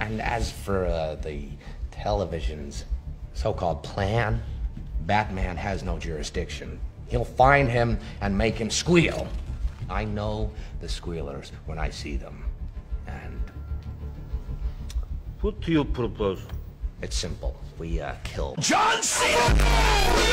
And as for uh, the television's so-called plan, Batman has no jurisdiction. He'll find him and make him squeal. I know the squealers when I see them. And What do you propose? it's simple. We uh, kill John Cena!